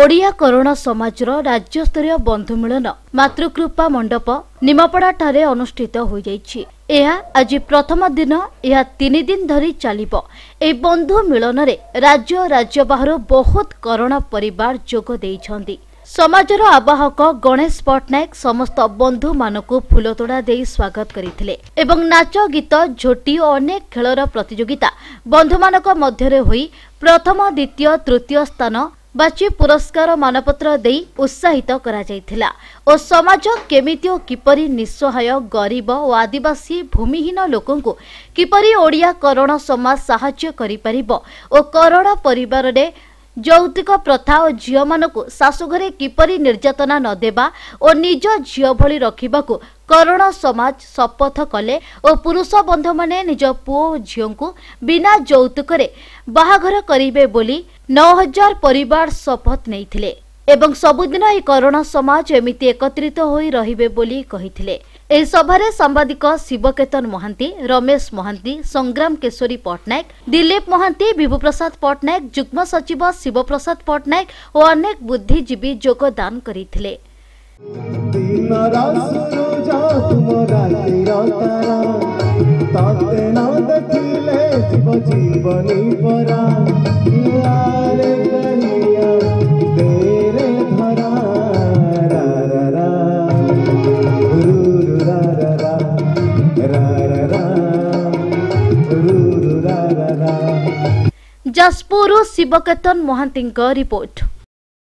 Odia corona ସମାଜର ରାଜ୍ୟସ୍ତରୀୟ ବନ୍ଧୁ ମିଳନ ମାତୃକୃପା ମଣ୍ଡପ ନିମାପଡ଼ାଠାରେ ଅନୁଷ୍ଠିତ ହୋଇଯାଇଛି। ଏହା ଆଜି ପ୍ରଥମ ଦିନ ଏହା ତିନି ଦିନ ଧରି ଚାଲିବ। ଏହି ବନ୍ଧୁ ମିଳନରେ ରାଜ୍ୟ ରାଜ୍ୟ ବାହାରୁ ବହୁତ କରୋନା ପରିବାର ଯୋଗ ଦେଇଛନ୍ତି। ସମାଜର ଆବାହକ ଗଣେଶ ପଟ୍ଟନାୟକ ସମସ୍ତ ବନ୍ଧୁମାନଙ୍କୁ ଫୁଲତୋଡ଼ା ଦେଇ ସ୍ୱାଗତ କରିଥିଲେ ଏବଂ ନାଚ ଗୀତ ଝୋଟି ଓ ଅନେକ ଖେଳର ପ୍ରତିଯୋଗିତା ବନ୍ଧୁମାନଙ୍କ ମଧ୍ୟରେ ହୋଇ ପ୍ରଥମ ଦ୍ୱିତୀୟ ତୃତୀୟ ସ୍ଥାନ ବାଛି ପୁରସ୍କାର ମାନପତ୍ର ଦେଇ ଉତ୍ସାହିତ କରାଯାଇଥିଲା। ଓ ସମାଜ କେମିତି ଓ କିପରି ନିଃସହାୟ ଗରିବ ଓ ଆଦିବାସୀ ଭୂମିହୀନ ଲୋକଙ୍କୁ କିପରି ଓଡ଼ିଆ କରଣ ସମାଜ ସାହାଯ୍ୟ କରିପାରିବ ଓ କରଣ ପରିବାରରେ ଯୌତୁକ ପ୍ରଥା ଓ ଝିଅମାନଙ୍କୁ ଶାଶୁଘରେ କିପରି ନିର୍ଯାତନା ନ ଦେବା ଓ ନିଜ ଝିଅ ଭଳି ରଖିବାକୁ କରଣ ସମାଜ ଶପଥ କଲେ ଓ ପୁରୁଷ ବନ୍ଧୁମାନେ ନିଜ ପୁଅ ଓ ଝିଅଙ୍କୁ ବିନା ଯୌତୁକରେ ବାହାଘର କରିବେ ବୋଲି ନଅ ହଜାର ପରିବାର ଶପଥ ନେଇଥିଲେ ଏବଂ ସବୁଦିନ ଏହି କରୋନା ସମାଜ ଏମିତି ଏକତ୍ରିତ ହୋଇ ରହିବେ ବୋଲି କହିଥିଲେ। ଏହି ସଭାରେ ସାମ୍ବାଦିକ ଶିବକେତନ ମହାନ୍ତି ରମେଶ ମହାନ୍ତି ସଂଗ୍ରାମ କେଶରୀ ପଟ୍ଟନାୟକ ଦିଲ୍ଲୀପ ମହାନ୍ତି ବିଭୁପ୍ରସାଦ ପଟ୍ଟନାୟକ ଯୁଗ୍ମ ସଚିବ ଶିବପ୍ରସାଦ ପଟ୍ଟନାୟକ ଓ ଅନେକ ବୁଦ୍ଧିଜୀବୀ ଯୋଗଦାନ କରିଥିଲେ ଦିନର ସୂରୁଜ ତୁମ ରାତିର ତାରା ତତେ ନ ଦେଖିଲେ ଯିବ ଜୀବନି ପରା ଯାଜପୁରରୁ ଶିବକେତନ ମହାନ୍ତିଙ୍କ ରିପୋର୍ଟ